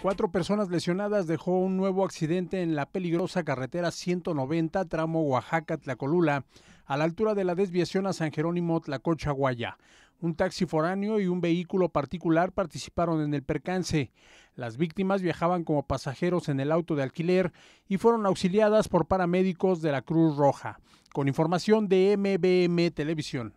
Cuatro personas lesionadas dejó un nuevo accidente en la peligrosa carretera 190 tramo Oaxaca-Tlacolula, a la altura de la desviación a San Jerónimo Tlacochaguaya. Un taxi foráneo y un vehículo particular participaron en el percance. Las víctimas viajaban como pasajeros en el auto de alquiler y fueron auxiliadas por paramédicos de la Cruz Roja. Con información de MBM Televisión.